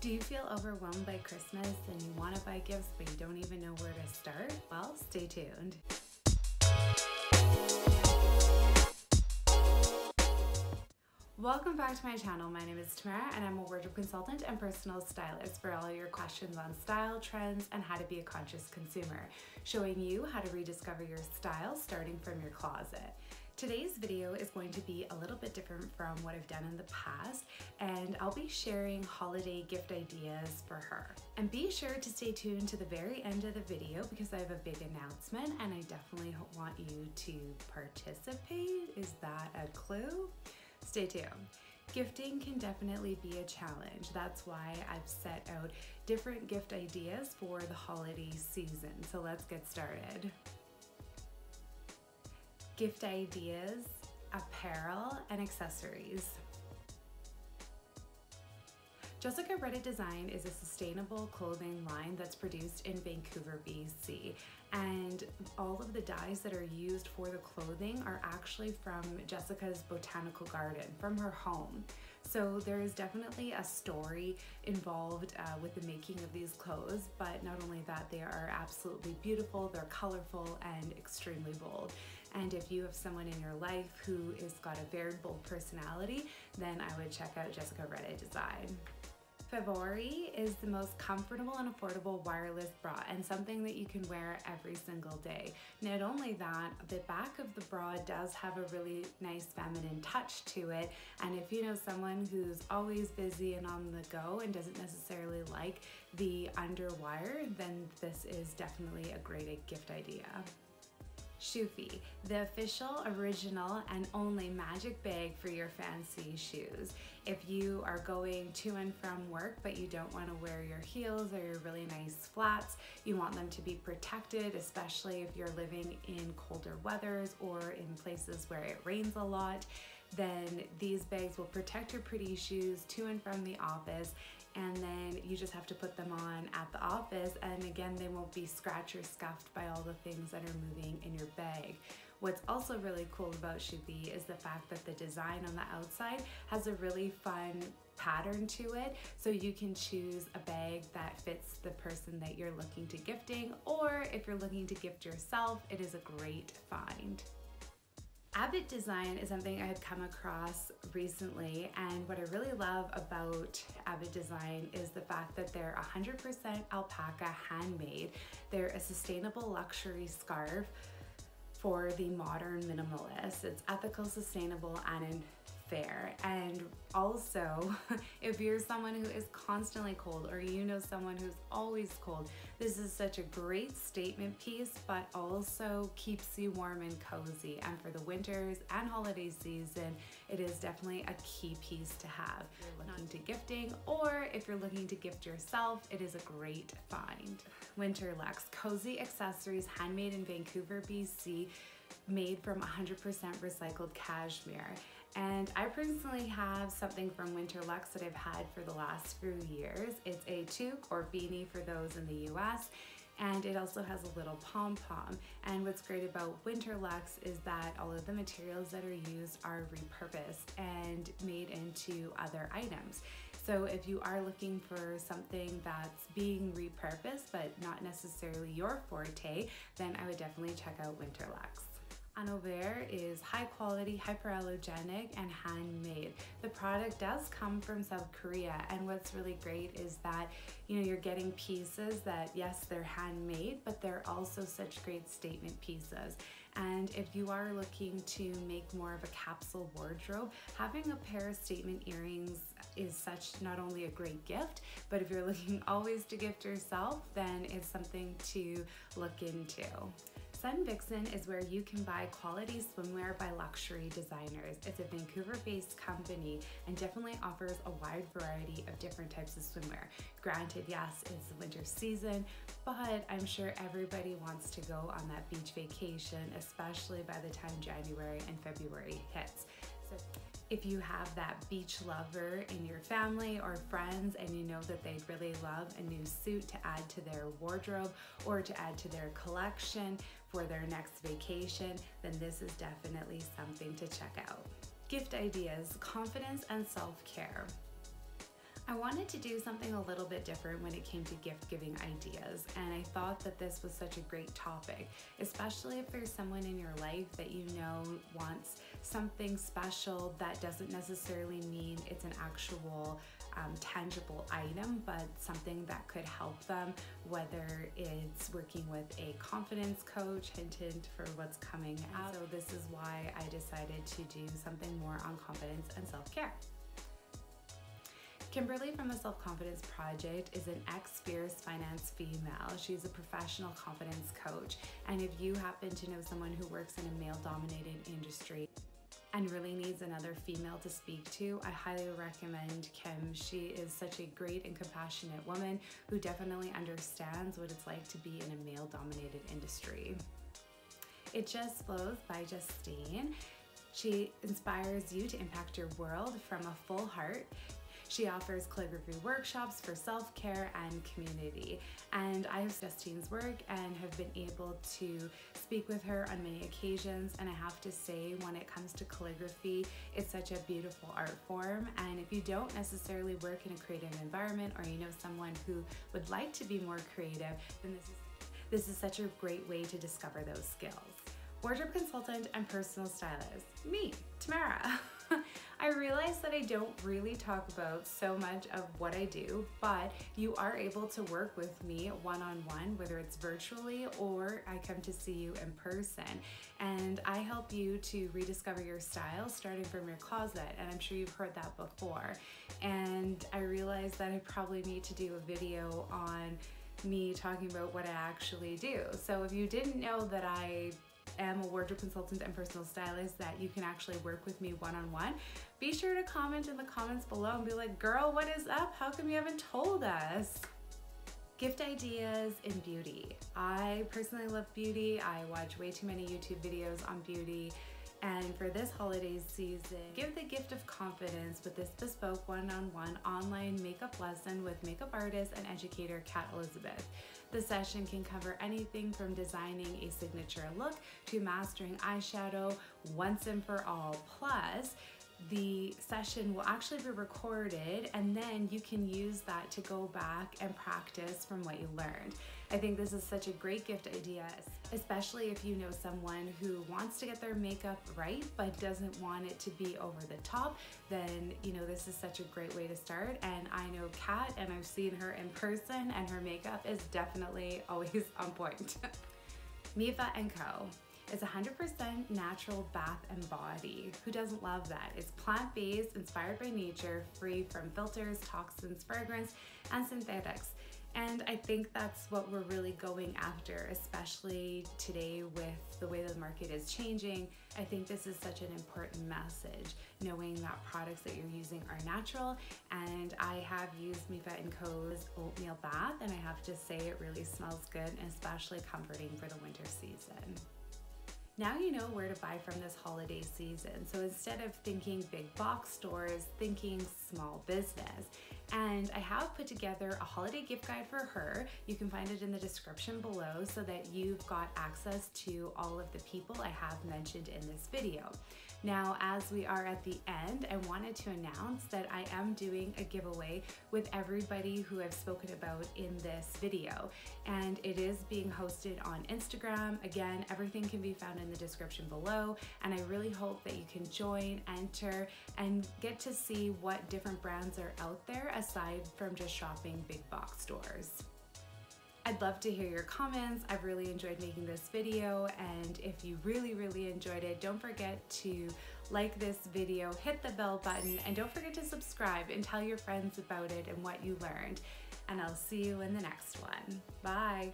Do you feel overwhelmed by Christmas and you want to buy gifts but you don't even know where to start? Well, stay tuned. Welcome back to my channel. My name is Tamara and I'm a wardrobe consultant and personal stylist for all your questions on style, trends, and how to be a conscious consumer, showing you how to rediscover your style starting from your closet. Today's video is going to be a little bit different from what I've done in the past and I'll be sharing holiday gift ideas for her. And be sure to stay tuned to the very end of the video because I have a big announcement and I definitely want you to participate. Is that a clue? Stay tuned. Gifting can definitely be a challenge. That's why I've set out different gift ideas for the holiday season. So let's get started. Gift ideas, apparel, and accessories. Jessica Reddit Design is a sustainable clothing line that's produced in Vancouver, BC. And all of the dyes that are used for the clothing are actually from Jessica's botanical garden, from her home. So there is definitely a story involved uh, with the making of these clothes, but not only that, they are absolutely beautiful, they're colorful, and extremely bold. And if you have someone in your life who has got a very bold personality, then I would check out Jessica Reddit Design. Favori is the most comfortable and affordable wireless bra and something that you can wear every single day. Not only that, the back of the bra does have a really nice feminine touch to it and if you know someone who's always busy and on the go and doesn't necessarily like the underwire, then this is definitely a great gift idea. Shoofy, the official, original, and only magic bag for your fancy shoes. If you are going to and from work but you don't want to wear your heels or your really nice flats, you want them to be protected, especially if you're living in colder weathers or in places where it rains a lot, then these bags will protect your pretty shoes to and from the office and then you just have to put them on at the office and again they won't be scratched or scuffed by all the things that are moving in your bag. What's also really cool about Shoofy is the fact that the design on the outside has a really fun pattern to it so you can choose a bag that fits the person that you're looking to gifting or if you're looking to gift yourself it is a great find. Abbott design is something I had come across recently and what I really love about Abbott design is the fact that they're 100% alpaca handmade. They're a sustainable luxury scarf for the modern minimalist. It's ethical, sustainable, and fair. And also, if you're someone who is constantly cold or you know someone who's always cold, this is such a great statement piece, but also keeps you warm and cozy. And for the winters and holiday season, it is definitely a key piece to have. If you're looking to gifting or if you're looking to gift yourself, it is a great find. Winter Luxe, cozy accessories handmade in Vancouver, BC, made from 100% recycled cashmere. And I personally have something from Winter Luxe that I've had for the last few years. It's a toque or beanie for those in the US and it also has a little pom-pom. And what's great about Winter Luxe is that all of the materials that are used are repurposed and made into other items. So if you are looking for something that's being repurposed but not necessarily your forte, then I would definitely check out Winter Luxe. Anaver is high quality, hyperallergenic, and handmade. The product does come from South Korea, and what's really great is that you know you're getting pieces that yes, they're handmade, but they're also such great statement pieces. And if you are looking to make more of a capsule wardrobe, having a pair of statement earrings is such not only a great gift, but if you're looking always to gift yourself, then it's something to look into. Sun Vixen is where you can buy quality swimwear by luxury designers. It's a Vancouver based company and definitely offers a wide variety of different types of swimwear. Granted, yes, it's the winter season, but I'm sure everybody wants to go on that beach vacation, especially by the time January and February hits. So if you have that beach lover in your family or friends and you know that they'd really love a new suit to add to their wardrobe or to add to their collection for their next vacation, then this is definitely something to check out. Gift ideas, confidence and self-care. I wanted to do something a little bit different when it came to gift giving ideas, and I thought that this was such a great topic, especially if there's someone in your life that you know wants something special that doesn't necessarily mean it's an actual um, tangible item, but something that could help them, whether it's working with a confidence coach, hint, hint for what's coming out. So, this is why I decided to do something more on confidence and self care. Kimberly from the Self Confidence Project is an ex Fierce Finance female. She's a professional confidence coach. And if you happen to know someone who works in a male dominated industry, and really needs another female to speak to, I highly recommend Kim. She is such a great and compassionate woman who definitely understands what it's like to be in a male dominated industry. It Just Flows by Justine. She inspires you to impact your world from a full heart. She offers calligraphy workshops for self care and community. And I have Justine's work and have been able to speak with her on many occasions. And I have to say, when it comes to calligraphy, it's such a beautiful art form. And if you don't necessarily work in a creative environment or you know someone who would like to be more creative, then this is this is such a great way to discover those skills. Wardrobe consultant and personal stylist, me, Tamara. I realize that I don't really talk about so much of what I do, but you are able to work with me one on one, whether it's virtually or I come to see you in person. And I help you to rediscover your style starting from your closet. And I'm sure you've heard that before. And I realize that I probably need to do a video on me talking about what I actually do. So if you didn't know that I am a wardrobe consultant and personal stylist that you can actually work with me one on one, be sure to comment in the comments below and be like, girl, what is up? How come you haven't told us? Gift ideas in beauty. I personally love beauty. I watch way too many YouTube videos on beauty. And for this holiday season, give the gift of confidence with this bespoke one on one online makeup lesson with makeup artist and educator Kat Elizabeth. The session can cover anything from designing a signature look to mastering eyeshadow once and for all. Plus, the session will actually be recorded and then you can use that to go back and practice from what you learned. I think this is such a great gift idea, especially if you know someone who wants to get their makeup right but doesn't want it to be over the top, then you know this is such a great way to start. And I know Kat and I've seen her in person and her makeup is definitely always on point. Mifa & Co is 100% natural bath and body. Who doesn't love that? It's plant based, inspired by nature, free from filters, toxins, fragrance, and synthetics. And I think that's what we're really going after, especially today with the way the market is changing. I think this is such an important message, knowing that products that you're using are natural. And I have used Mifa & Co.'s oatmeal bath, and I have to say it really smells good and especially comforting for the winter season. Now you know where to buy from this holiday season. So instead of thinking big box stores, thinking small business. And I have put together a holiday gift guide for her. You can find it in the description below so that you've got access to all of the people I have mentioned in this video. Now, as we are at the end, I wanted to announce that I am doing a giveaway with everybody who I've spoken about in this video. And it is being hosted on Instagram. Again, everything can be found in the description below. And I really hope that you can join, enter, and get to see what different brands are out there aside from just shopping big box stores. I'd love to hear your comments. I've really enjoyed making this video and if you really, really enjoyed it, don't forget to like this video, hit the bell button, and don't forget to subscribe and tell your friends about it and what you learned. And I'll see you in the next one. Bye.